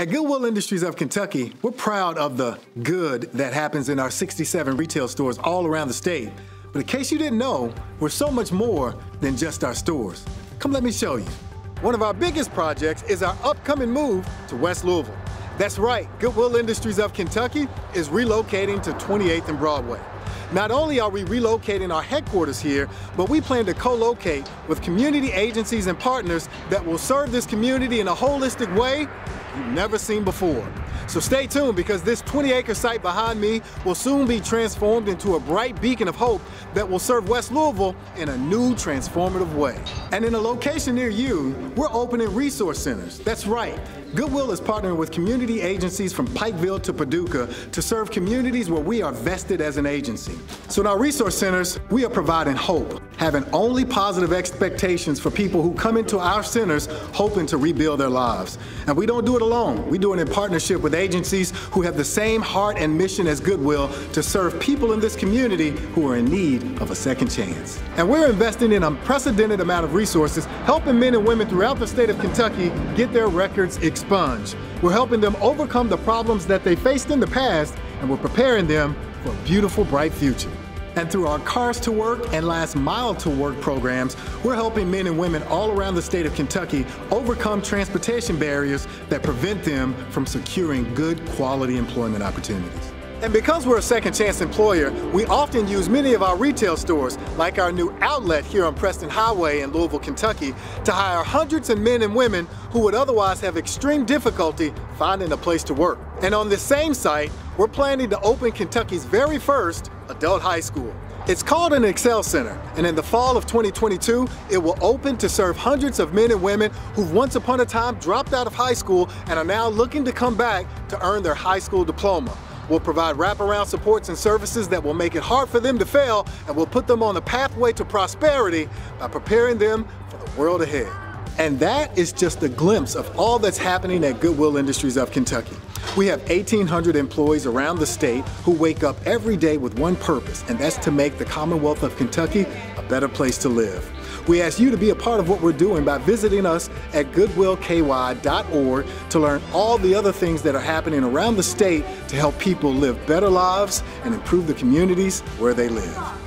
At Goodwill Industries of Kentucky, we're proud of the good that happens in our 67 retail stores all around the state. But in case you didn't know, we're so much more than just our stores. Come let me show you. One of our biggest projects is our upcoming move to West Louisville. That's right, Goodwill Industries of Kentucky is relocating to 28th and Broadway. Not only are we relocating our headquarters here, but we plan to co-locate with community agencies and partners that will serve this community in a holistic way you've never seen before. So stay tuned because this 20 acre site behind me will soon be transformed into a bright beacon of hope that will serve West Louisville in a new transformative way. And in a location near you, we're opening resource centers. That's right. Goodwill is partnering with community agencies from Pikeville to Paducah to serve communities where we are vested as an agency. So in our resource centers, we are providing hope, having only positive expectations for people who come into our centers hoping to rebuild their lives. And we don't do it alone. We do it in partnership with agencies who have the same heart and mission as Goodwill to serve people in this community who are in need of a second chance. And we're investing in an unprecedented amount of resources, helping men and women throughout the state of Kentucky get their records expunged. We're helping them overcome the problems that they faced in the past, and we're preparing them for a beautiful, bright future. And through our Cars to Work and Last Mile to Work programs, we're helping men and women all around the state of Kentucky overcome transportation barriers that prevent them from securing good quality employment opportunities. And because we're a second chance employer, we often use many of our retail stores, like our new outlet here on Preston Highway in Louisville, Kentucky, to hire hundreds of men and women who would otherwise have extreme difficulty finding a place to work. And on this same site, we're planning to open Kentucky's very first adult high school. It's called an Excel Center, and in the fall of 2022, it will open to serve hundreds of men and women who once upon a time dropped out of high school and are now looking to come back to earn their high school diploma. We'll provide wraparound supports and services that will make it hard for them to fail and will put them on the pathway to prosperity by preparing them for the world ahead. And that is just a glimpse of all that's happening at Goodwill Industries of Kentucky. We have 1,800 employees around the state who wake up every day with one purpose, and that's to make the Commonwealth of Kentucky a better place to live. We ask you to be a part of what we're doing by visiting us at goodwillky.org to learn all the other things that are happening around the state to help people live better lives and improve the communities where they live.